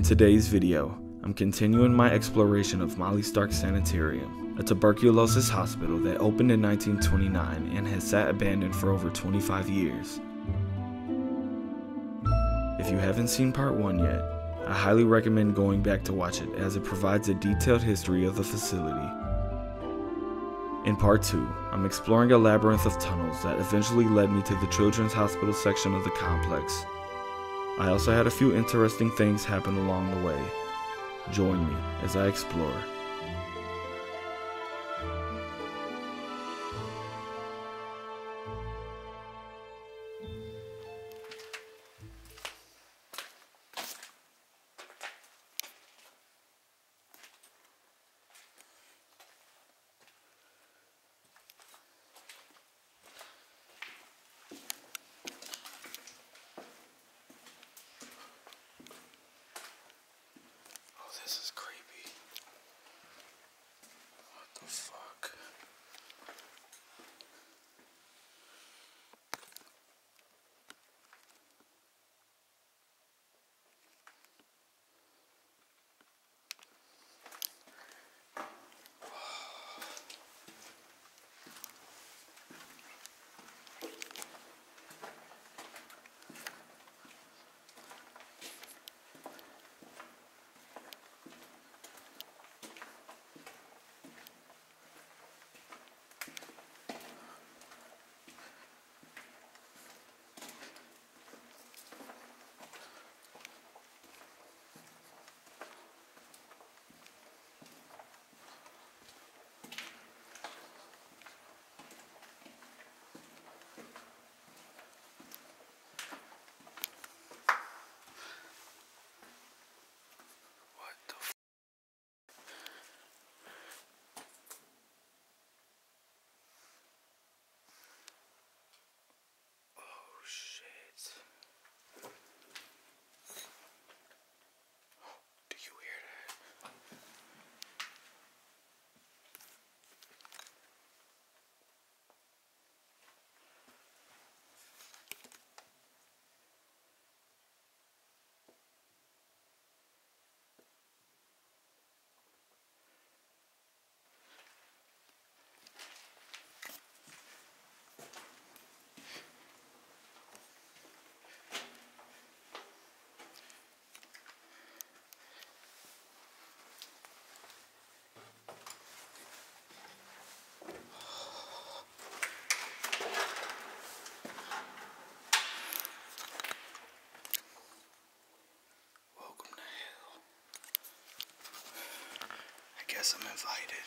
In today's video, I'm continuing my exploration of Molly Stark Sanitarium, a tuberculosis hospital that opened in 1929 and has sat abandoned for over 25 years. If you haven't seen part 1 yet, I highly recommend going back to watch it as it provides a detailed history of the facility. In part 2, I'm exploring a labyrinth of tunnels that eventually led me to the Children's Hospital section of the complex. I also had a few interesting things happen along the way. Join me as I explore. Guess I'm invited.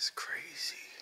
is crazy.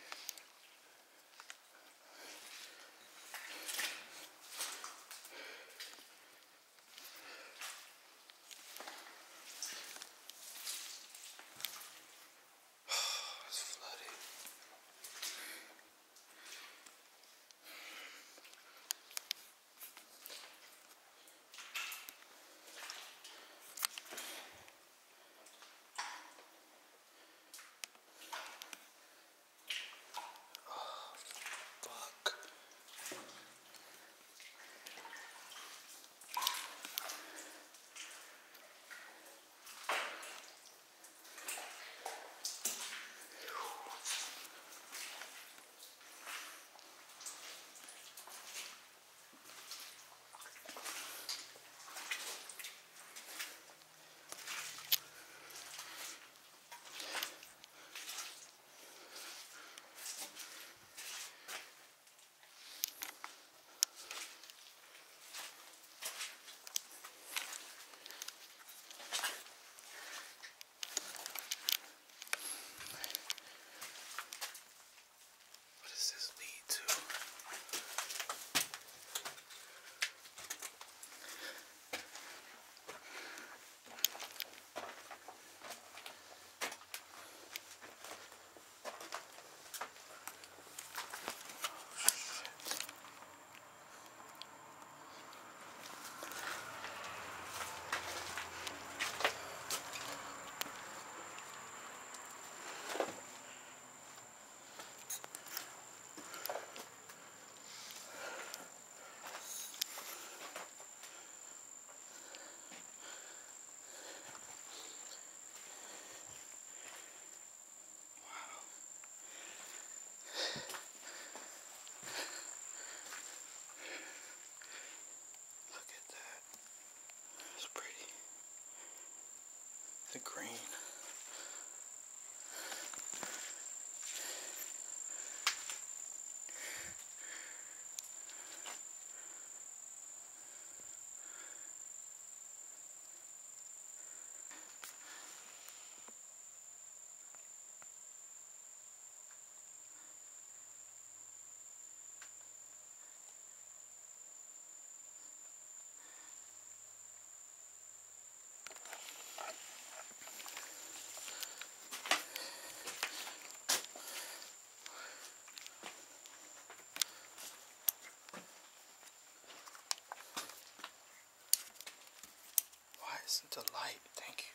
Isn't the light. Thank you.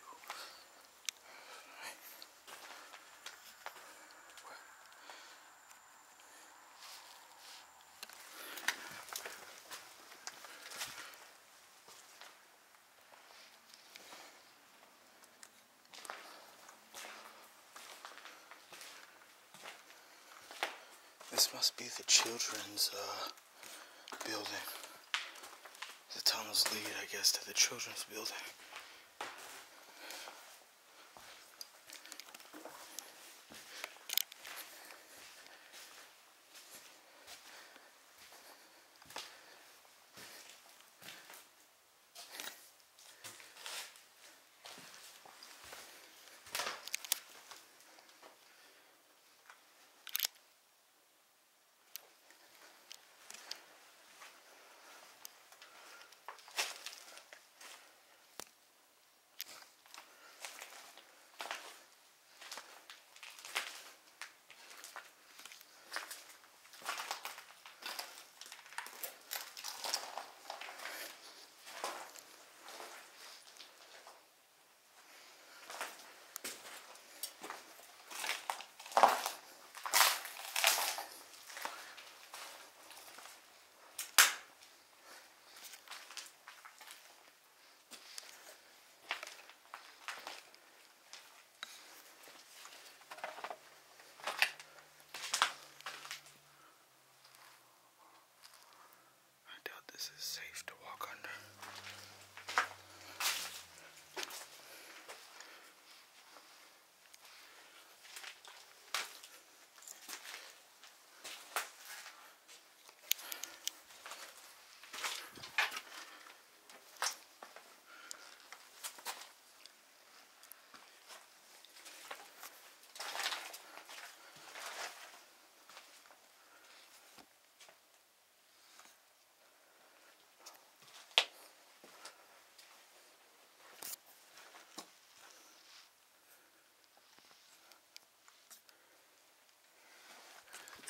This must be the children's uh, building. The tunnels lead, I guess, to the children's building.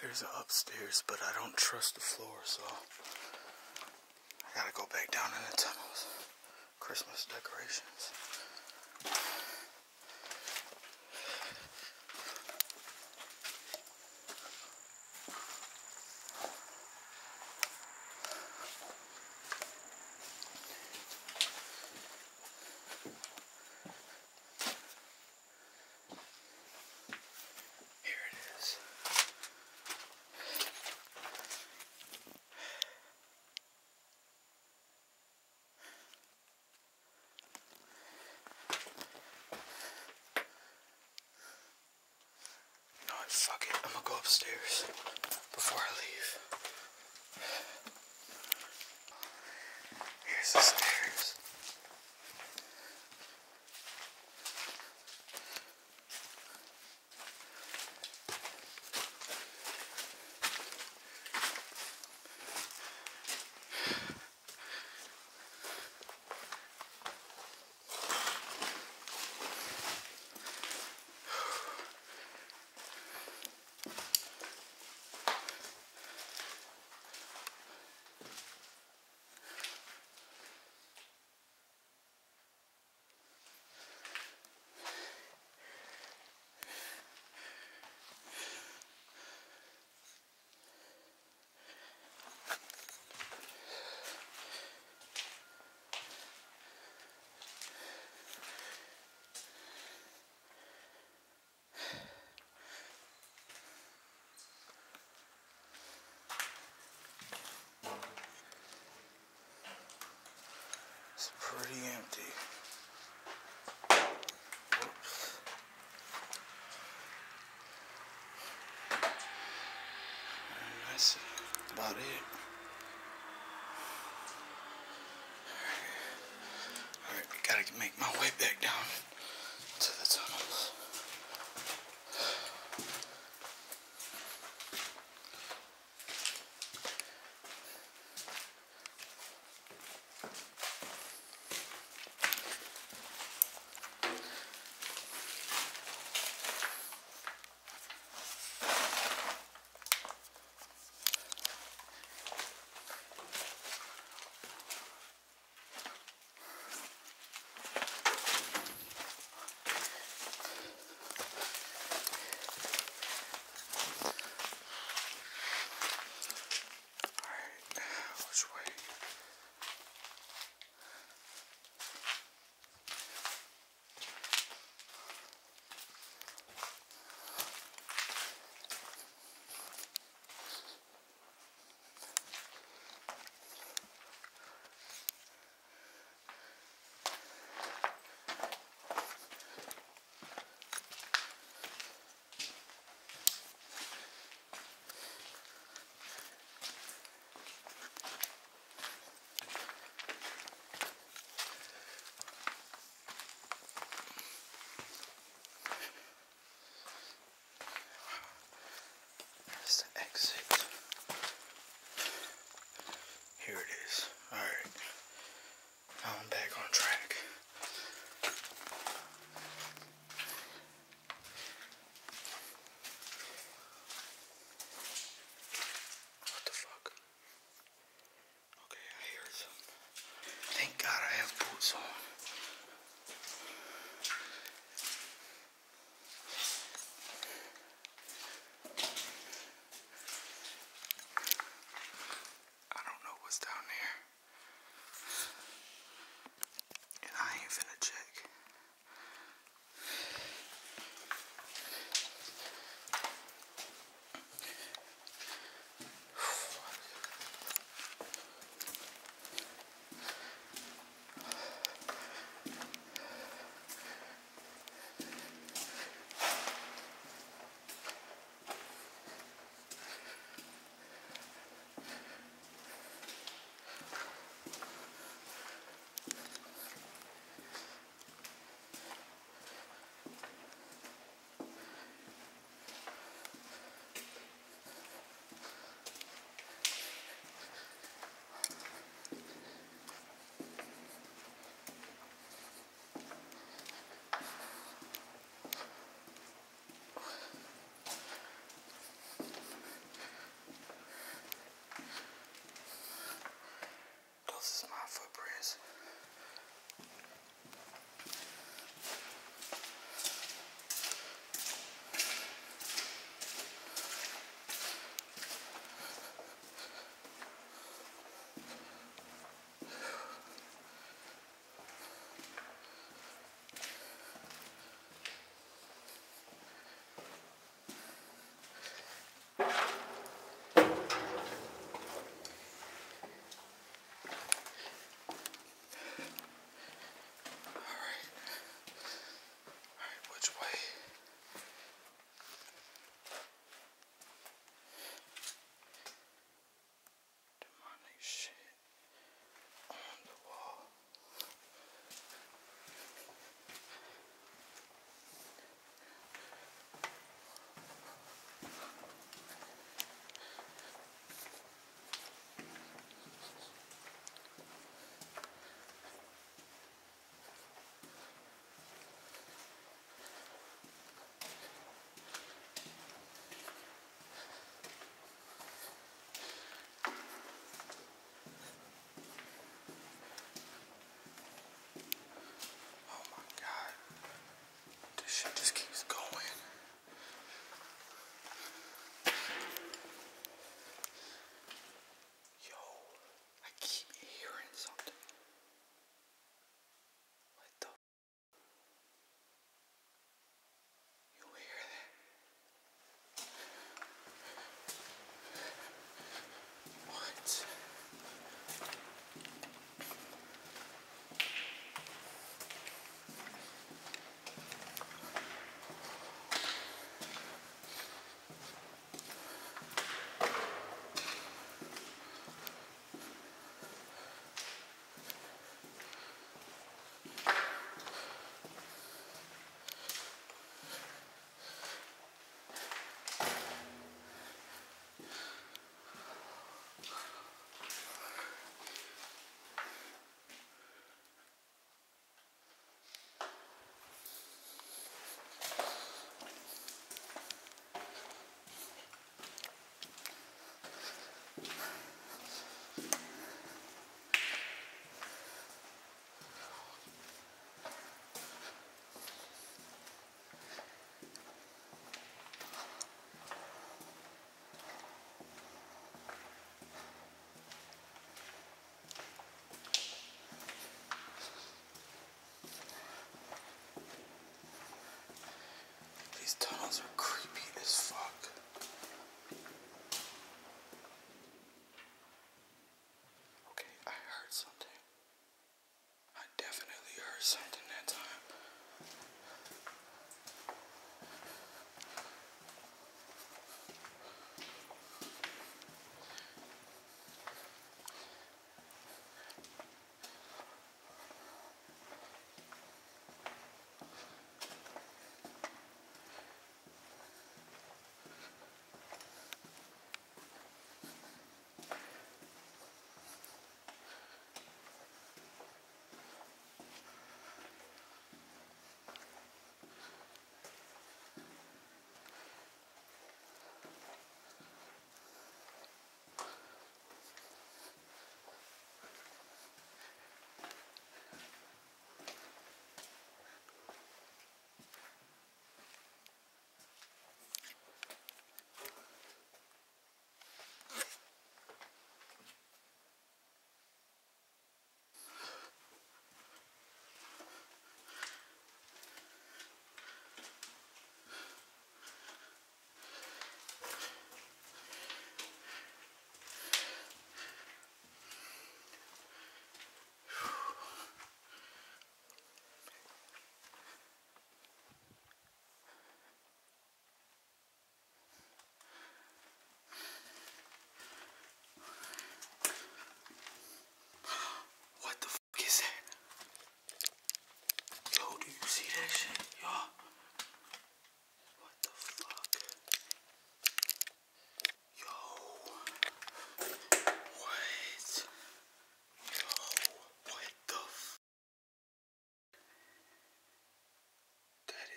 There's an upstairs, but I don't trust the floor, so I gotta go back down in the tunnels. Christmas decorations. About it. Alright, gotta make my way back down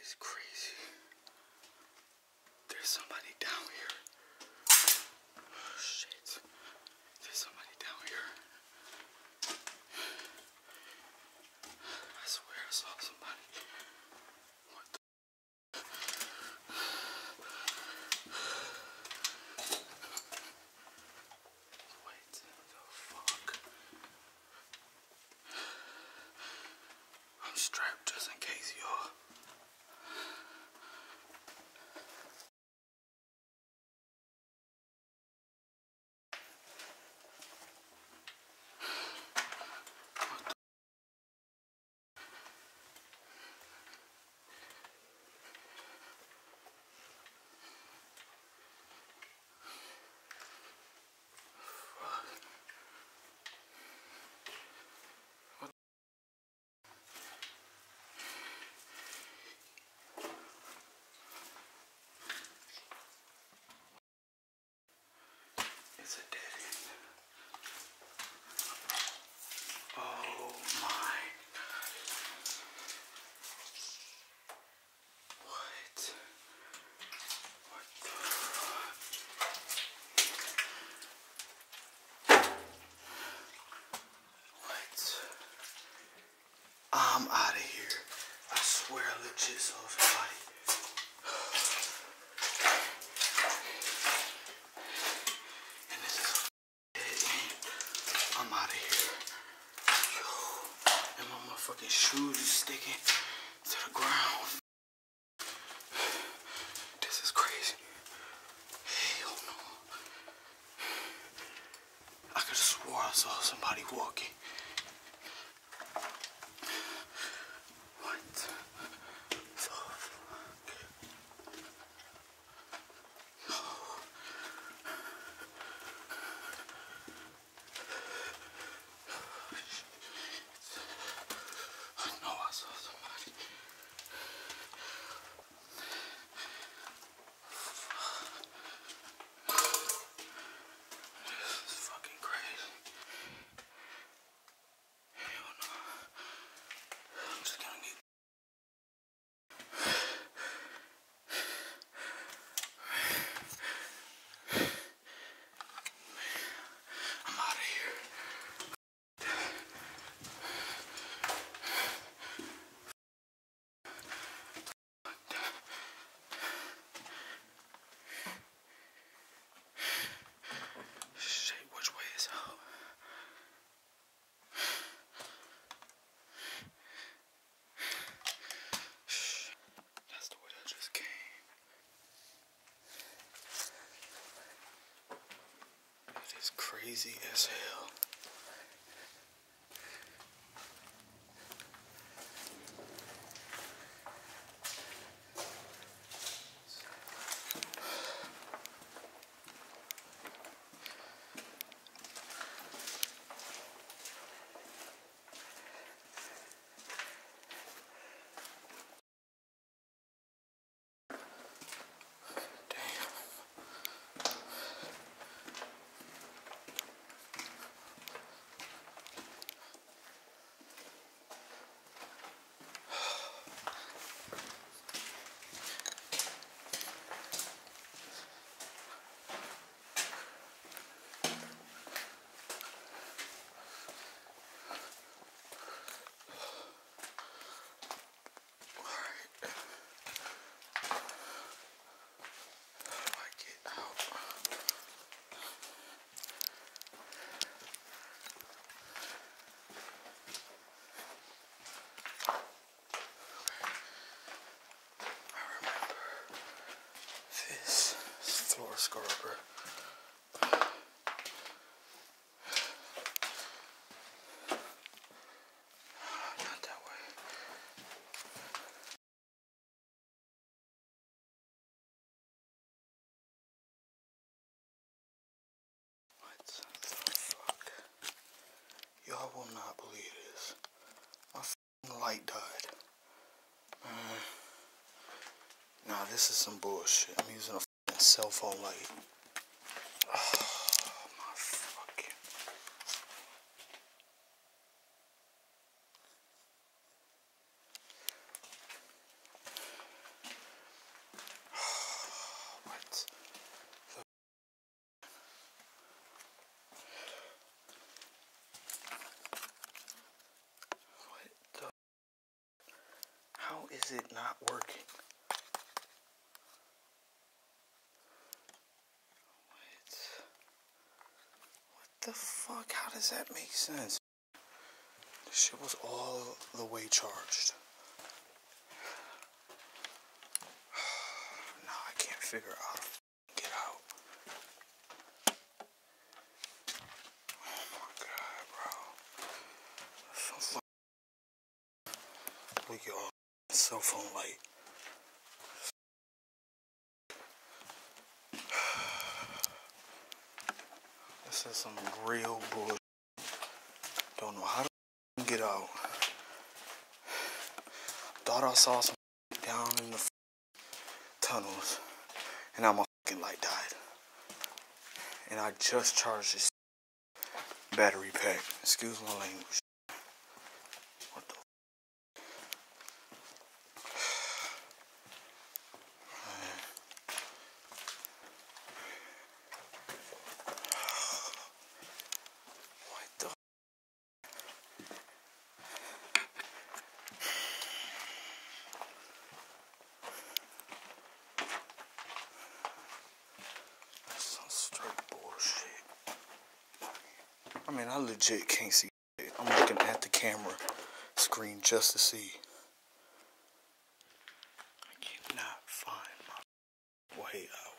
is crazy. There's somebody down here. a day. His shoes are sticking. easy as hell. This is some bullshit. I'm using a cell phone light. Oh, my fucking. What? the- What the? How is it not working? What? What the fuck? How sense? This shit was all the way charged. Now I can't figure out how to get out. Oh my god, bro. So Look at all cell phone light. This is some real bullshit. Don't know how to get out. Thought I saw some down in the tunnels, and now my fucking light died. And I just charged this battery pack. Excuse my language. What the? What the? Some straight bullshit. I mean, I legit can't see. I'm looking at the camera screen just to see. I cannot find my way out.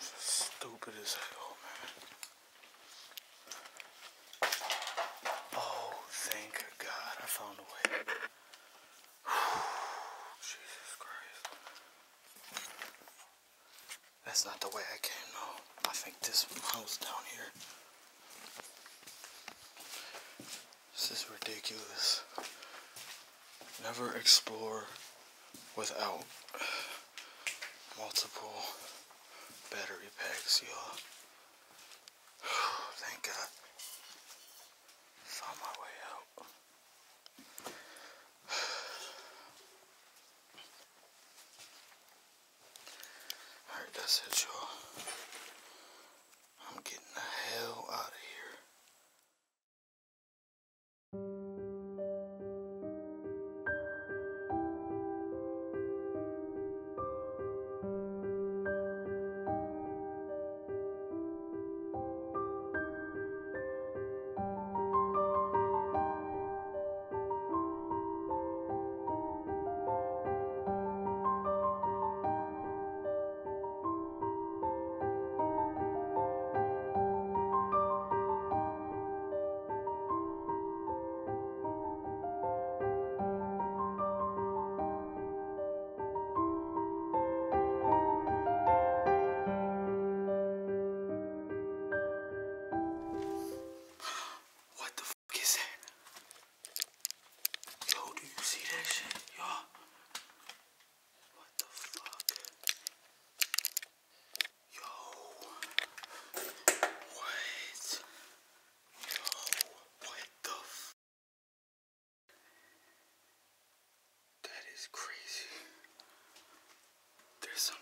Stupid as hell, man. Oh, thank God I found a way. Jesus Christ. That's not the way I came, no. I think this house down here. This is ridiculous. Never explore without multiple battery packs, y'all. Thank God. Found my way out. Alright, that's it, y'all.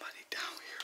Somebody down here.